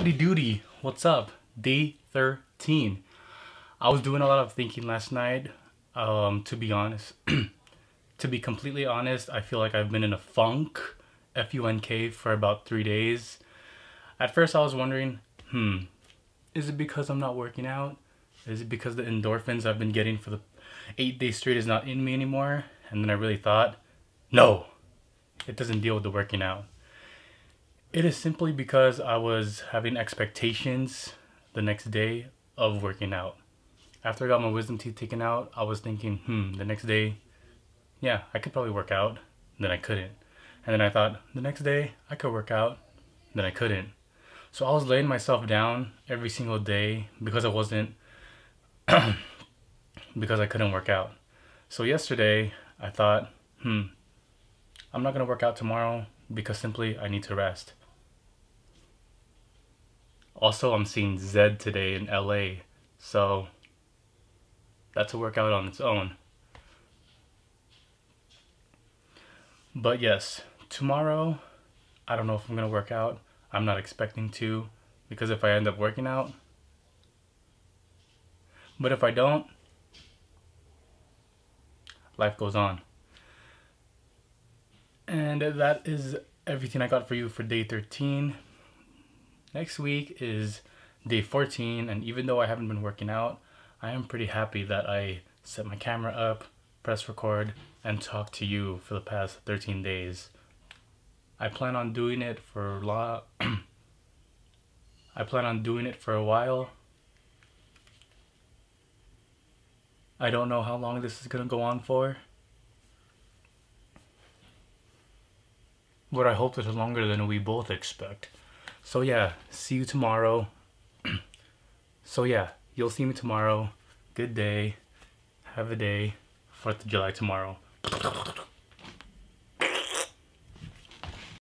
Howdy doody, what's up? Day 13. I was doing a lot of thinking last night, um, to be honest. to be completely honest, I feel like I've been in a funk, F-U-N-K, for about three days. At first I was wondering, hmm, is it because I'm not working out? Is it because the endorphins I've been getting for the eight days straight is not in me anymore? And then I really thought, no, it doesn't deal with the working out. It is simply because I was having expectations the next day of working out. After I got my wisdom teeth taken out, I was thinking, hmm, the next day, yeah, I could probably work out. Then I couldn't. And then I thought, the next day, I could work out. Then I couldn't. So I was laying myself down every single day because I wasn't, because I couldn't work out. So yesterday, I thought, hmm, I'm not going to work out tomorrow because simply I need to rest. Also, I'm seeing Zedd today in LA, so that's a workout on its own. But yes, tomorrow, I don't know if I'm gonna work out. I'm not expecting to, because if I end up working out, but if I don't, life goes on. And that is everything I got for you for day 13 next week is day 14 and even though I haven't been working out, I am pretty happy that I set my camera up, press record, and talk to you for the past 13 days. I plan on doing it for a lot. I plan on doing it for a while. I don't know how long this is gonna go on for. But I hope it's longer than we both expect. So yeah, see you tomorrow. so yeah, you'll see me tomorrow. Good day. Have a day. 4th of July tomorrow.